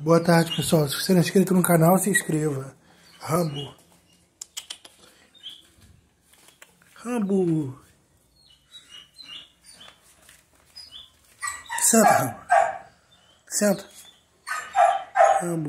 Boa tarde, pessoal. Se você não é inscrito no canal, se inscreva. Rambo. Rambo. Senta, Rambo. Senta. Rambo.